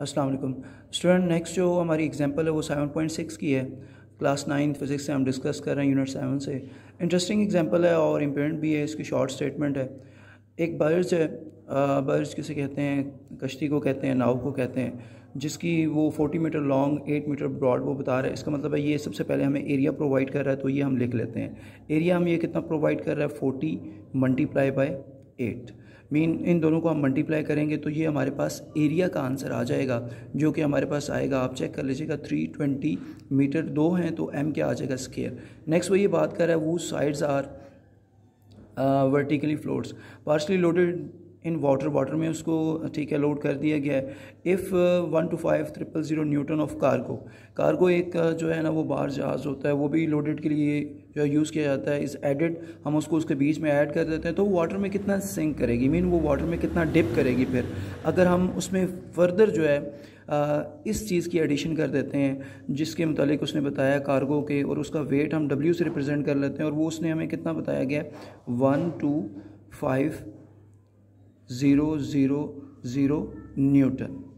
अस्सलाम वालेकुम। Student next जो हमारी एग्जांपल है, वो 7.6 की है। क्लास नाइन्थ फिज़िक्स से हम डिस्कस कर रहे हैं यूनिट सेवन से। इंटरेस्टिंग एग्जांपल है और इम्पोर्टेंट भी है, इसकी शॉर्ट स्टेटमेंट है। एक बर्ज है बर्ज किसे कहते हैं? कश्ती को कहते हैं, नाव को कहते हैं, जिसकी वो 40 मीटर लॉन्ग 8 मीटर ब्रॉड वो बता रहा है। इसका मतलब है ये सबसे पहले हमें एरिया प्रोवाइड कर रहा है तो ये हम लिख लेते हैं। एरिया हम ये कितना प्रोवाइड कर रहा है? 40 मल्टीप्लाई बाय 8 मीन इन दोनों को हम मल्टीप्लाई करेंगे तो ये हमारे पास एरिया का आंसर आ जाएगा, जो कि हमारे पास आएगा। आप चेक कर लीजिएगा 320 मीटर दो हैं तो एम क्या आ जाएगा? स्केयर नेक्स्ट वो ये बात कर रहा है, वो sides are vertically floors partially loaded in water water में उसको ठीक है लोड कर दिया गया है। If one two five triple zero newton of cargo cargo एक uh, जो है ना वो बाहर जहाज़ होता है वो भी लोडेड के लिए जो यूज़ किया जाता है। इज़ एडिड हम उसको उसके बीच में ऐड कर देते हैं तो वाटर में कितना सिंक करेगी? मीन वो वाटर में कितना डिप करेगी फिर? अगर हम उसमें फर्दर जो है uh, इस चीज़ की एडिशन कर देते हैं जिसके मतलब उसने बताया कार्गो के और उसका वेट हम डब्ल्यू से रिप्रेजेंट कर लेते हैं और वो उसने हमें कितना बताया गया one two five zero zero zero newton